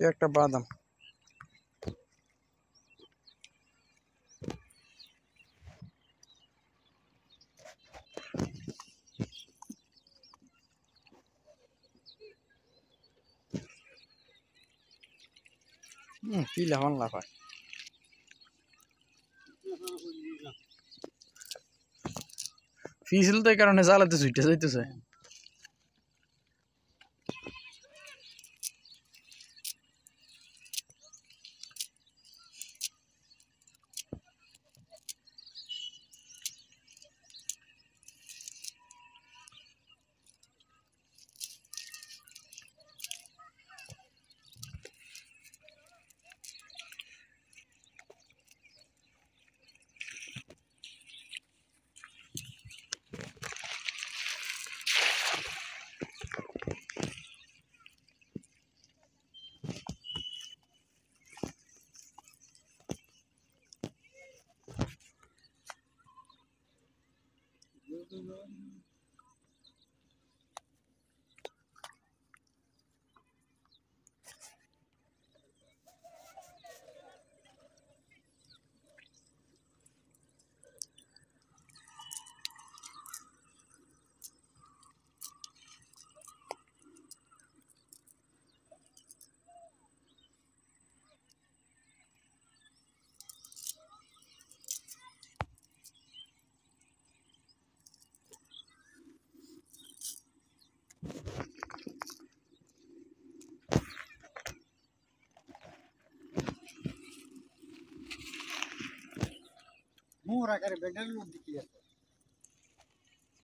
এ একটা বাদাম হুম কি লাফান লাফায় ফিসল তো এই কারণে জ্বালাতে ছুটে যাইতেছে the room. ಮೂರು ಹಾಕರೆ ಬೆಂಡಲ್ಲಿ ಉದ್ದಿಕ್ಕಿದೆ